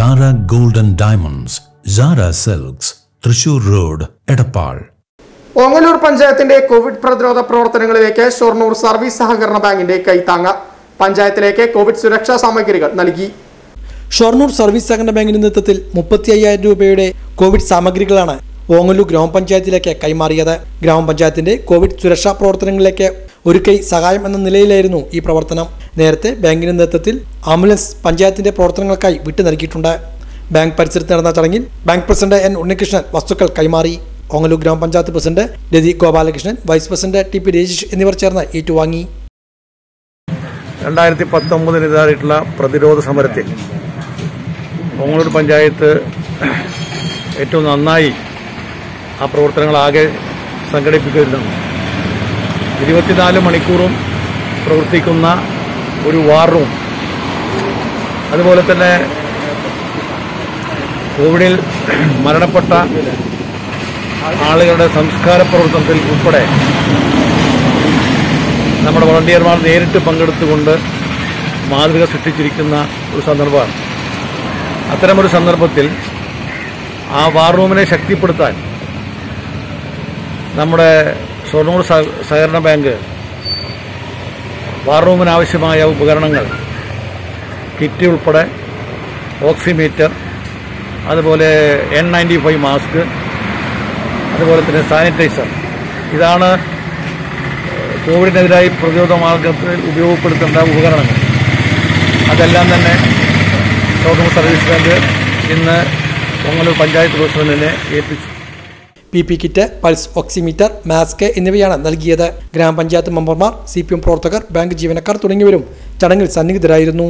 Sara gold and diamonds Sara silks Thrissur road Edappal Ongallur പഞ്ചായത്തിന്റെ Covid പ്രതിരോധ പ്രവർത്തനങ്ങളിലേക്ക് Shoranur service സഹകരണ ബാങ്കിന്റെ കൈത്താങ്ങ. പഞ്ചായത്തിലേക്ക് കോവിഡ് സുരക്ഷാ സാമഗ്രികൾ നൽകി. ഷൊർണൂർ സർവീസ് സഹകരണ ബാങ്കിന്റെ നേതൃത്വത്തിൽ മുപ്പത്തി അയ്യായിരം രൂപയുടെ കോവിഡ് സാമഗ്രികളാണ് ഓങ്ങല്ലൂർ ഗ്രാമപഞ്ചായത്തിലേക്ക് കൈമാറിയത്. ഗ്രാമപഞ്ചായത്തിന്റെ കോവിഡ് സുരക്ഷാ പ്രവർത്തനങ്ങളിലേക്ക് ഒരു കൈ സഹായം എന്ന നിലയിലായിരുന്നു ഈ പ്രവർത്തനം. നേരത്തെ ബാങ്കിന്റെ നേതൃത്വത്തിൽ ആംബുലൻസ് പഞ്ചായത്തിന്റെ പ്രവർത്തനങ്ങൾക്കായി വിട്ടു നൽകിയിട്ടുണ്ട്. ബാങ്ക് പരിസരത്ത് നടന്ന ചടങ്ങിൽ ബാങ്ക് പ്രസിഡന്റ് എൻ ഉണ്ണികൃഷ്ണൻ വസ്തുക്കൾ കൈമാറി. ഓങ്ങലൂർ ഗ്രാമപഞ്ചായത്ത് president Rathi Gopalakrishnan vice president T P Rajeesh എന്നിവർ ചേർന്ന് ഏറ്റുവാങ്ങി. രണ്ടായിരത്തി പത്തൊമ്പതിന് ഇതായിട്ടുള്ള പ്രതിരോധ സമരത്തിൽ ഓങ്ങലൂർ പഞ്ചായത്ത് ഏറ്റവും നന്നായി ആ പ്രവർത്തനങ്ങളാകെ സംഘടിപ്പിക്കുന്നു ഇരുപത്തിനാല് മണിക്കൂറും പ്രവർത്തിക്കുന്ന ഒരു വാർ റൂം. അതുപോലെ തന്നെ കോവിഡിൽ മരണപ്പെട്ട ആളുകളുടെ സംസ്കാര പ്രവർത്തനത്തിൽ ഉൾപ്പെടെ നമ്മുടെ വളണ്ടിയർമാർ നേരിട്ട് പങ്കെടുത്തുകൊണ്ട് മാതൃക സൃഷ്ടിച്ചിരിക്കുന്ന ഒരു സന്ദർഭമാണ്. അത്തരമൊരു സന്ദർഭത്തിൽ ആ വാർ റൂമിനെ ശക്തിപ്പെടുത്താൻ നമ്മുടെ ഷൊർണൂർ സഹ- സഹകരണ ബാങ്ക് വാർ റൂമിനാവശ്യമായ ഉപകരണങ്ങൾ കിറ്റ് ഉൾപ്പെടെ ഓക്സിമീറ്റർ അതുപോലെ എൻ നയന്റി ഫൈവ് മാസ്ക് അതുപോലെ തന്നെ സാനിറ്റൈസർ. ഇതാണ് കോവിഡിനെതിരായി പ്രതിരോധ മാർഗത്തിൽ ഉപയോഗപ്പെടുത്തേണ്ട ഉപകരണങ്ങൾ. അതെല്ലാം തന്നെ ഷോർണൂർ സർവീസ് ബാങ്ക് ഇന്ന് പൊങ്ങലൂർ പഞ്ചായത്ത് പ്രസിഡന്റിനെ ഏൽപ്പിച്ചു. P P kit pulse oximeter mask എന്നിവയാണ് നൽകിയത്. ഗ്രാമപഞ്ചായത്ത് മെമ്പർമാർ സി പി എം പ്രവർത്തകർ ബാങ്ക് ജീവനക്കാർ തുടങ്ങിയവരും ചടങ്ങിൽ സന്നിഹിതരായിരുന്നു.